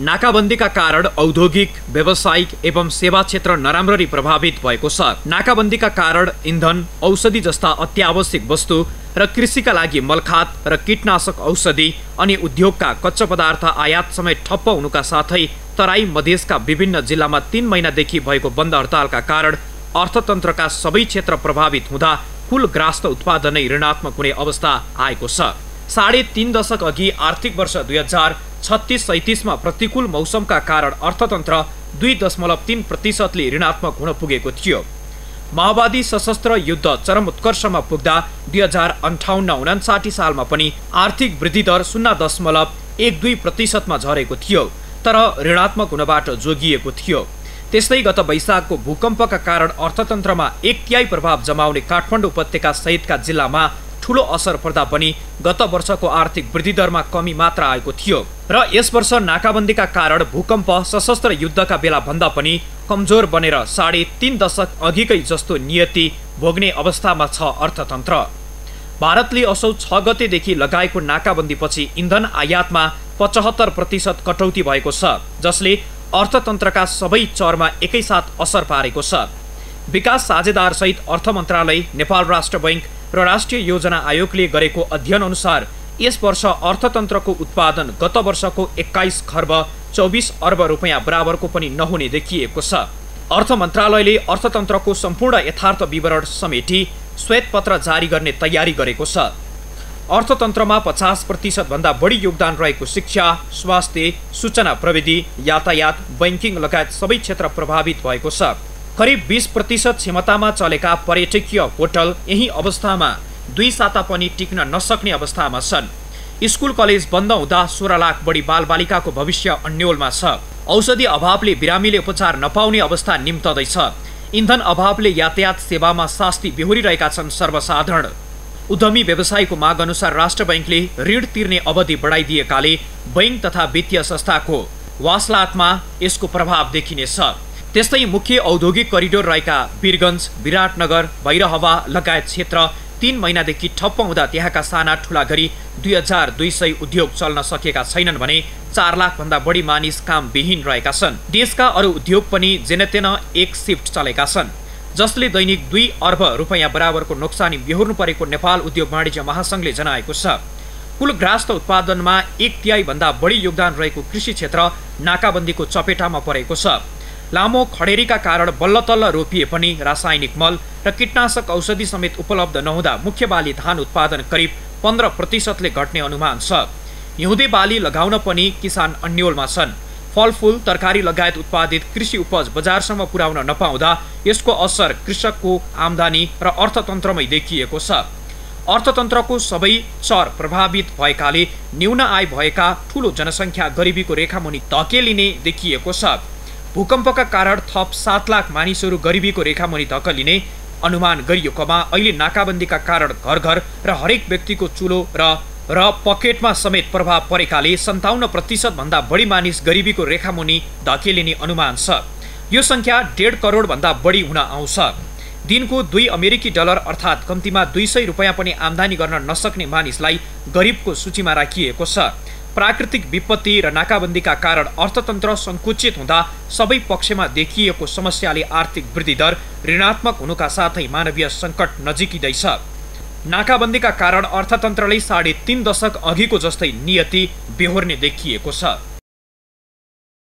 नाकाबन्दीका कारण औद्योगिक व्यावसायिक एवं सेवा क्षेत्र नराम्ररी प्रभावित भएको छ। नाकाबन्दीका कारण इन्धन औषधि जस्ता अत्यावश्यक वस्तु र कृषिका लागि मलखात र कीटनाशक औषधि अनि उद्योगका कच्चा पदार्थ आयात समेत ठप्प हुनुका साथै तराई मधेसका विभिन्न जिल्लामा तीन महिनादेखि भएको बन्द हडतालका कारण अर्थतन्त्रका सबै क्षेत्र प्रभावित हुँदा कुल ग्रास्त उत्पादनै ऋणात्मक हुने अवस्था आएको छ। साढे तिन दशक अघि आर्थिक वर्ष दुई हजार छत्तिस सैतिसमा प्रतिकूल मौसमका कारण अर्थतन्त्र दुई दशमलव तिन प्रतिशतले ऋणात्मक हुन पुगेको थियो। माओवादी सशस्त्र युद्ध चरम उत्कर्षमा पुग्दा दुई हजार अन्ठाउन्न उनासाठी सालमा पनि आर्थिक वृद्धि दर शून्य दशमलव एक दुई प्रतिशतमा झरेको थियो तर ऋणात्मक हुनबाट जोगिएको थियो। त्यस्तै गत वैशाखको भूकम्पका कारण अर्थतन्त्रमा एक तिहाई प्रभाव जमाउने काठमाडौँ उपत्यका सहितका जिल्लामा ठुलो असर पर्दा पनि गत वर्षको आर्थिक वृद्धि दरमा कमी मात्र आएको थियो। र यस वर्ष नाकाबन्दीका कारण भूकम्प सशस्त्र युद्धका बेला भन्दा पनि कमजोर बनेर साढे तिन दशक अघिकै जस्तो नियति भोग्ने अवस्थामा छ अर्थतन्त्र। भारतले असौ छ गतेदेखि लगाएको नाकाबन्दीपछि इन्धन आयातमा पचहत्तर प्रतिशत कटौती भएको छ जसले अर्थतन्त्रका सबै चरमा एकैसाथ असर पारेको छ। विकास साझेदारसहित अर्थ मन्त्रालय नेपाल राष्ट्र बैङ्क र राष्ट्रिय योजना आयोगले गरेको अध्ययन अनुसार यस वर्ष अर्थतन्त्रको उत्पादन गत वर्षको एक्काइस खर्ब चौबिस अर्ब रुपियाँ बराबरको पनि नहुने देखिएको छ। अर्थ मन्त्रालयले अर्थतन्त्रको सम्पूर्ण यथार्थ विवरण समेटी श्वेतपत्र जारी गर्ने तयारी गरेको छ। अर्थतन्त्रमा पचास प्रतिशतभन्दा बढी योगदान रहेको शिक्षा स्वास्थ्य सूचना प्रविधि यातायात बैङ्किङ लगायत सबै क्षेत्र प्रभावित भएको छ। करिब बिस प्रतिशत क्षमतामा चलेका पर्यटकीय होटल यही अवस्थामा दुई साता पनि टिक्न नसक्ने अवस्थामा छन्। स्कुल कलेज बन्द हुँदा सोह्र लाख बढी बालबालिकाको भविष्य अन्यलमा छ। औषधि अभावले बिरामीले उपचार नपाउने अवस्था निम्तदैछ। इन्धन अभावले यातायात सेवामा शास्ति बेहोरिरहेका छन् सर्वसाधारण। उद्यमी व्यवसायको माग अनुसार राष्ट्र बैङ्कले ऋण तिर्ने अवधि बढाइदिएकाले बैङ्क तथा वित्तीय संस्थाको वासलातमा यसको प्रभाव देखिनेछ। त्यस्तै मुख्य औद्योगिक करिडोर रहेका वीरगञ्ज विराटनगर भैरहवा लगायत क्षेत्र तीन महिनादेखि ठप्प हुँदा त्यहाँका साना ठुला गरी दुई हजार दुई सय उद्योग चल्न सकेका छैनन् भने चार लाखभन्दा बढी मानिस कामविहीन रहेका छन्। देशका अरू उद्योग पनि जेनतेन एक सिफ्ट चलेका छन्। जसले दैनिक दुई अर्ब रुपियाँ बराबरको नोक्सानी बेहोर्नु परेको नेपाल उद्योग वाणिज्य महासङ्घले जनाएको छ। कुल ग्रास्त उत्पादनमा एक तिहाईभन्दा बढी योगदान रहेको कृषि क्षेत्र नाकाबन्दीको चपेटामा परेको छ। लामो खडेरीका कारण बल्ल तल्ल रोपिए पनि रासायनिक मल र कीटनाशक औषधि समेत उपलब्ध नहुँदा मुख्य बाली धान उत्पादन करिब पन्ध्र प्रतिशतले घट्ने अनुमान छ। हिउँदे बाली लगाउन पनि किसान अन्यलमा छन्। फलफुल तरकारी लगायत उत्पादित कृषि उपज बजारसम्म पुर्याउन नपाउँदा यसको असर कृषकको आमदानी र अर्थतन्त्रमै देखिएको छ। अर्थतन्त्रको सबै चर प्रभावित भएकाले न्यून आय भएका ठुलो जनसङ्ख्या गरिबीको रेखामुनि धकेलिने देखिएको छ। भूकम्पका कारण थप सात लाख मानिसहरू गरिबीको रेखामुनि धकलिने अनुमान गरिएकोमा अहिले नाकाबन्दीका कारण घर घर र हरेक व्यक्तिको चुलो र र पकेटमा समेत प्रभाव परेकाले सन्ताउन्न प्रतिशतभन्दा बढी मानिस गरिबीको रेखामुनि धकेलिने अनुमान छ। यो सङ्ख्या डेढ करोडभन्दा बढी हुन आउँछ। दिनको दुई अमेरिकी डलर अर्थात् कम्तीमा दुई सय रुपियाँ पनि आम्दानी गर्न नसक्ने मानिसलाई गरिबको सूचीमा राखिएको छ। प्राकृतिक विपत्ति र नाकाबन्दीका कारण अर्थतन्त्र सङ्कुचित हुँदा सबै पक्षमा देखिएको समस्याले आर्थिक वृद्धि दर ऋणात्मक हुनुका साथै मानवीय सङ्कट नजिकिँदैछ। नाकाबन्दीका कारण अर्थतन्त्रले साढे तिन दशक अघिको जस्तै नियति बेहोर्ने देखिएको छ।